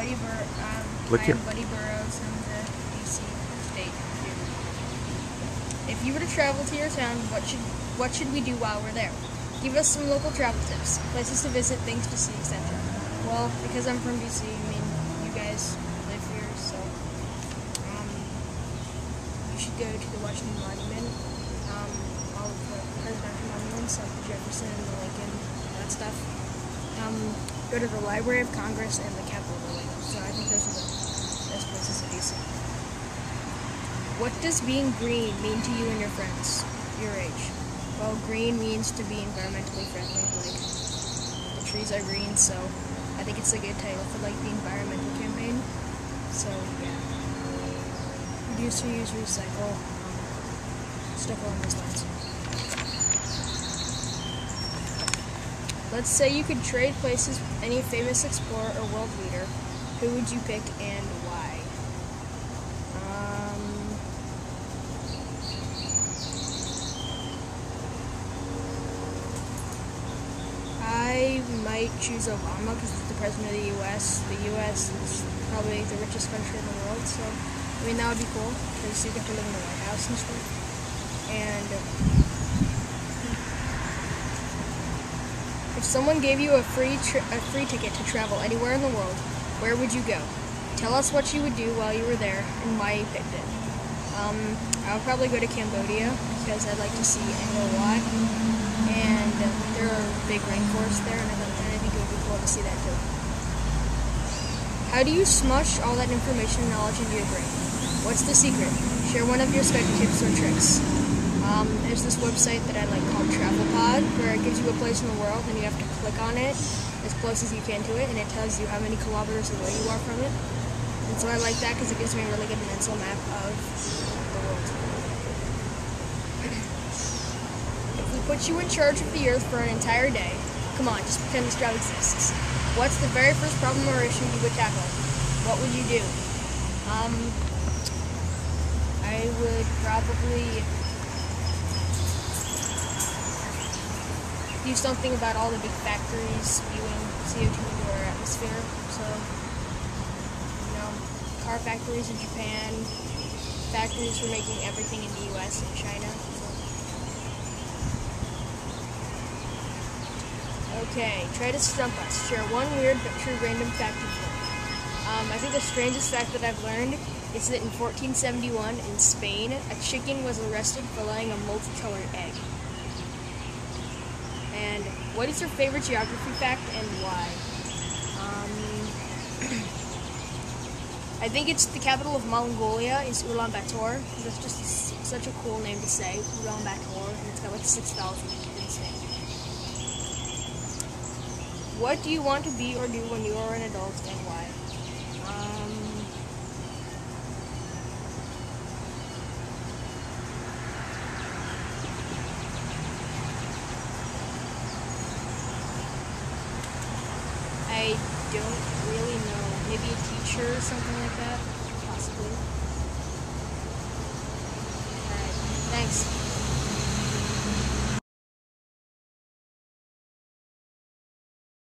Buddy Bur- um, Look here. Buddy Burrows. I'm the DC state. If you were to travel to your town, what should what should we do while we're there? Give us some local travel tips, places to visit, things to see, etc. Well, because I'm from DC, I mean, you guys live here, so um, you should go to the Washington Monument, um, all of the presidential monuments like the Jefferson, the Lincoln, that stuff. Um, go to the Library of Congress and the Capitol building. So I think those are the best places in DC. What does being green mean to you and your friends your age? Well, green means to be environmentally friendly. Like the trees are green, so I think it's a good title for like the environmental campaign. So yeah, reduce, reuse, recycle, um, stuff along those lines. Let's say you could trade places with any famous explorer or world leader. Who would you pick and why? Um, I might choose Obama because he's the president of the U.S. The U.S. is probably the richest country in the world, so I mean that would be cool because you get to live in the White House and stuff. And if someone gave you a free a free ticket to travel anywhere in the world, where would you go? Tell us what you would do while you were there and why you picked it. Um, I would probably go to Cambodia because I'd like to see Angkor Wat, and uh, there are big rainforests there, and I, think it would be cool to see that too. How do you smush all that information and knowledge into your brain? What's the secret? Share one of your Skype tips or tricks. Um, there's this website that I like called TravelPod, where it gives you a place in the world, and you have to click on it as close as you can to it, and it tells you how many kilometers away you are from it. And so I like that because it gives me a really good mental map of the world. If we put you in charge of the Earth for an entire day, come on, just pretend this job exists. What's the very first problem or issue you would tackle? What would you do? Um, I would probably do something about all the big factories spewing CO2 into our atmosphere. So, you know, car factories in Japan, factories for making everything in the US and China. Okay, try to stump us. Share one weird but true random fact you've learned. Um, I think the strangest fact that I've learned is that in 1471 in Spain, a chicken was arrested for laying a multicolored egg. What is your favorite geography fact and why? Um, I think it's the capital of Mongolia is Ulaanbaatar. That's just such a cool name to say, Ulaanbaatar, and it's got like 6,000 insane. What do you want to be or do when you are an adult and why? Um, I don't really know. Maybe a teacher or something like that? Possibly. Alright, thanks.